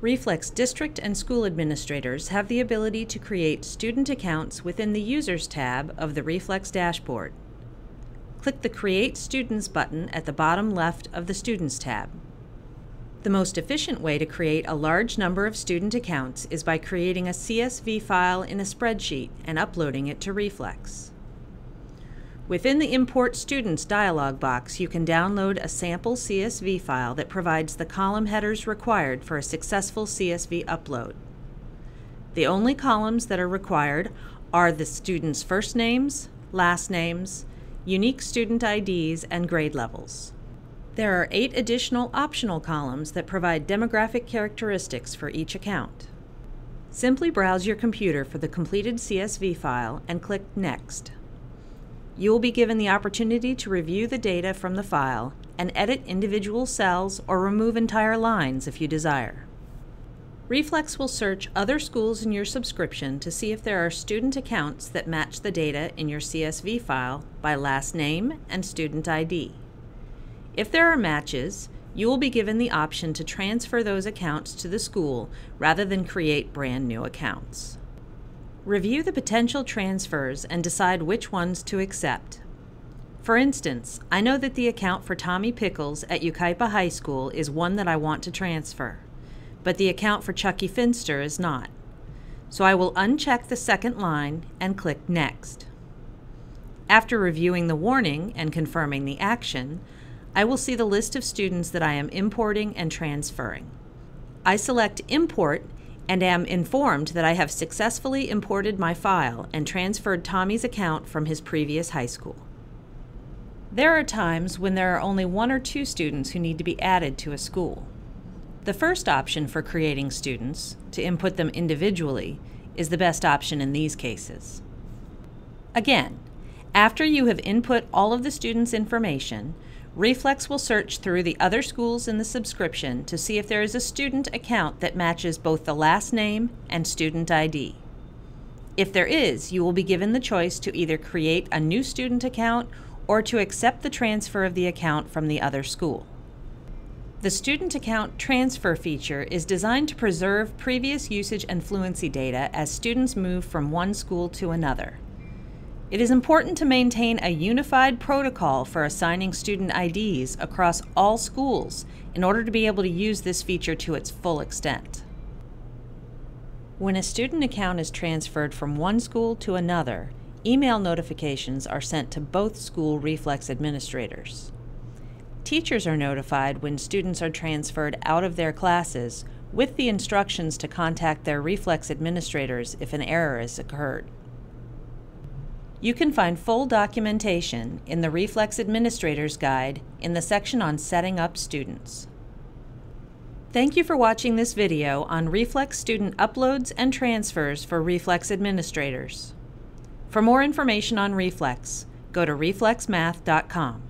Reflex district and school administrators have the ability to create student accounts within the Users tab of the Reflex dashboard. Click the Create Students button at the bottom left of the Students tab. The most efficient way to create a large number of student accounts is by creating a CSV file in a spreadsheet and uploading it to Reflex. Within the Import Students dialog box, you can download a sample CSV file that provides the column headers required for a successful CSV upload. The only columns that are required are the students' first names, last names, unique student IDs, and grade levels. There are eight additional optional columns that provide demographic characteristics for each account. Simply browse your computer for the completed CSV file and click Next. You will be given the opportunity to review the data from the file and edit individual cells or remove entire lines if you desire. Reflex will search other schools in your subscription to see if there are student accounts that match the data in your CSV file by last name and student ID. If there are matches, you will be given the option to transfer those accounts to the school rather than create brand new accounts. Review the potential transfers and decide which ones to accept. For instance, I know that the account for Tommy Pickles at Yucaipa High School is one that I want to transfer but the account for Chucky Finster is not. So I will uncheck the second line and click Next. After reviewing the warning and confirming the action, I will see the list of students that I am importing and transferring. I select Import and am informed that I have successfully imported my file and transferred Tommy's account from his previous high school. There are times when there are only one or two students who need to be added to a school. The first option for creating students, to input them individually, is the best option in these cases. Again, after you have input all of the students' information, Reflex will search through the other schools in the subscription to see if there is a student account that matches both the last name and student ID. If there is, you will be given the choice to either create a new student account or to accept the transfer of the account from the other school. The Student Account Transfer feature is designed to preserve previous usage and fluency data as students move from one school to another. It is important to maintain a unified protocol for assigning student IDs across all schools in order to be able to use this feature to its full extent. When a student account is transferred from one school to another, email notifications are sent to both school Reflex administrators. Teachers are notified when students are transferred out of their classes with the instructions to contact their Reflex administrators if an error has occurred. You can find full documentation in the Reflex Administrator's Guide in the section on Setting Up Students. Thank you for watching this video on Reflex student uploads and transfers for Reflex administrators. For more information on Reflex, go to reflexmath.com.